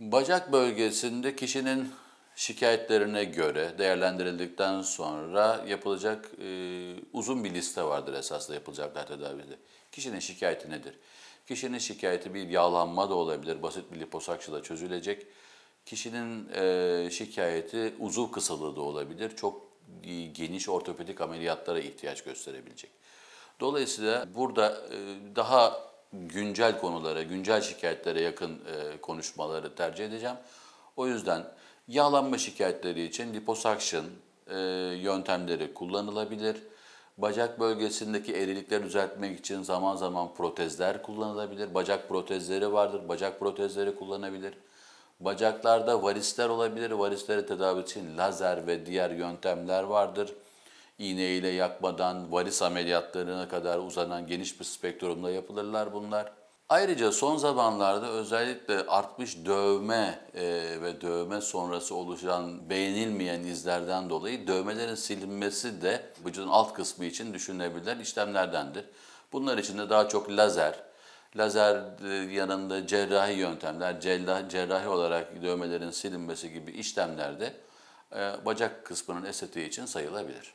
Bacak bölgesinde kişinin şikayetlerine göre değerlendirildikten sonra yapılacak e, uzun bir liste vardır esasında yapılacaklar tedavide. Kişinin şikayeti nedir? Kişinin şikayeti bir yağlanma da olabilir, basit bir liposakçıyla çözülecek. Kişinin e, şikayeti uzuv kısalığı da olabilir, çok e, geniş ortopedik ameliyatlara ihtiyaç gösterebilecek. Dolayısıyla burada e, daha güncel konulara, güncel şikayetlere yakın e, konuşmaları tercih edeceğim. O yüzden yağlanma şikayetleri için liposuction e, yöntemleri kullanılabilir. Bacak bölgesindeki eğrilikleri düzeltmek için zaman zaman protezler kullanılabilir. Bacak protezleri vardır, bacak protezleri kullanabilir. Bacaklarda varisler olabilir. Varisleri tedavi için lazer ve diğer yöntemler vardır. İğne ile yakmadan varis ameliyatlarına kadar uzanan geniş bir spektrumda yapılırlar bunlar. Ayrıca son zamanlarda özellikle artmış dövme e, ve dövme sonrası oluşan beğenilmeyen izlerden dolayı dövmelerin silinmesi de vücudun alt kısmı için düşünülebilen işlemlerdendir. Bunlar için de daha çok lazer, lazer e, yanında cerrahi yöntemler, cerrahi olarak dövmelerin silinmesi gibi işlemlerde e, bacak kısmının estetiği için sayılabilir.